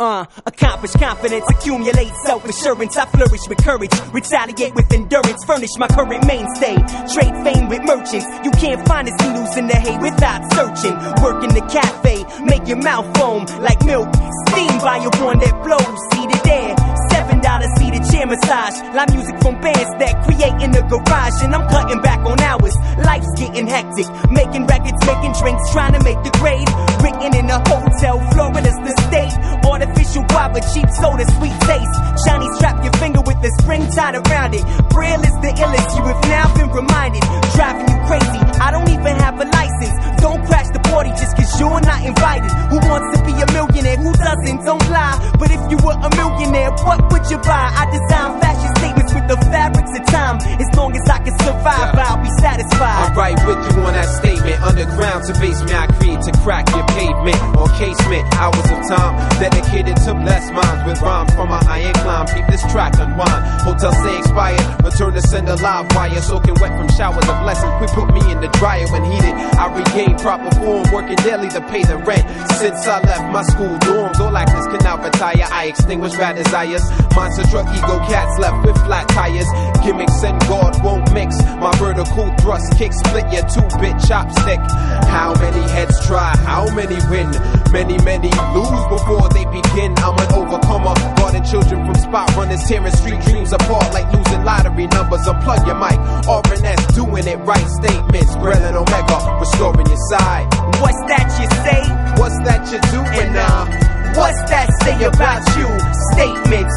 Uh, accomplish confidence, accumulate self assurance. I flourish with courage, retaliate with endurance, furnish my current mainstay. Trade fame with merchants. You can't find us in the hay without searching. Work in the cafe, make your mouth foam like milk. Steam by your one that blows, seated there. Seven dollar seated chair massage. Live music from bands that create in the garage. And I'm cutting back on hours. Life's getting hectic. Making records, making drinks, trying to make the grade. Written in a hotel, Florida's the state. Artificial guava, cheap soda, sweet taste. Shiny strap your finger with the spring tied around it. Braille is the illest, you have now been reminded. Driving you crazy, I don't even have a license. Don't crash the party just cause you're not invited. Who wants to be a millionaire? Who doesn't? Don't lie. But if you were a millionaire, what would you buy? I design fashion statements with the fabrics of time. As long as I can survive, I'll be satisfied. I'm right with you on that statement. Underground to basement, I create to crack your pavement or casement. Hours of time dedicated to bless minds with rhymes from my iron climb. Keep this track unwind. Hotel stay expired. Return to send a live wire. Soaking wet from showers of blessing. Quick put me in the dryer when heated. I regain proper form. Working daily to pay the rent. Since I left my school dorm, though like this can now retire. I extinguish bad desires. Monster truck ego cats left with flat tires. Gimmicks and God won't mix. My vertical thrust kick split your two bit chopstick. How many heads try? How many win? Many, many lose before they begin. I'm children from spot tearing street dreams apart like losing lottery numbers. Unplug your mic. RNS doing it right. Statements. Grelin Omega restoring your side. What's that you say? What's that you doing uh, now? What's that say about you? Statements.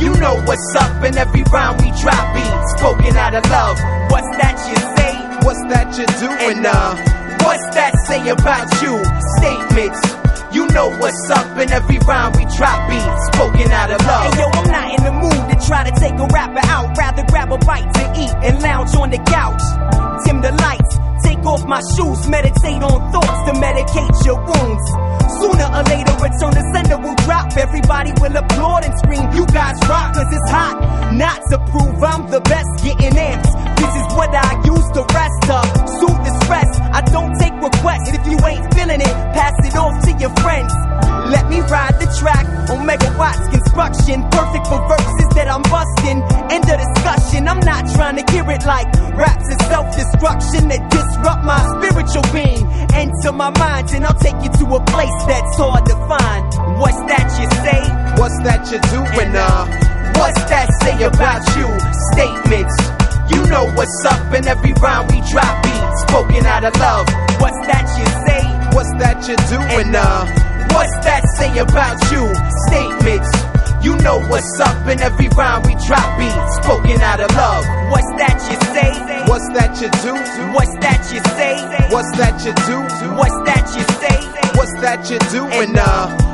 You know what's up in every rhyme we drop beat. Spoken out of love. What's that you say? What's that you doing uh, now? What's that say about you? Statements. You know what's up in every rhyme we drop beat. Spoken out of love. Hey yo, try to take a rapper out. Rather grab a bite to eat and lounge on the couch. Dim the lights. Take off my shoes, meditate on thoughts to medicate your wounds. Sooner or later, return to sender will drop. Everybody will applaud and scream, You guys rock, cause it's hot. Not to prove I'm the best, getting amps. Construction. Perfect for verses that I'm busting. End of discussion. I'm not trying to hear it like raps is self destruction that disrupt my spiritual being. Enter my mind and I'll take you to a place that's hard to find. What's that you say? What's that you doing now? Uh, uh, what's that say about you? Statements. You know what's up in every rhyme we drop beat. Spoken out of love. What's that you say? What's that you doing now? Uh, what's that say about you? Statements. You know what's up in every rhyme we drop beat. Spoken out of love. What's that you say? What's that you do? What's that you say? What's that you do? What's that you say? What's that you doing now? Uh,